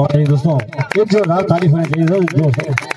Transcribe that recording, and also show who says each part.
Speaker 1: और ये दोस्तों एक जोरदार तारीफ होनी चाहिए दोस्तों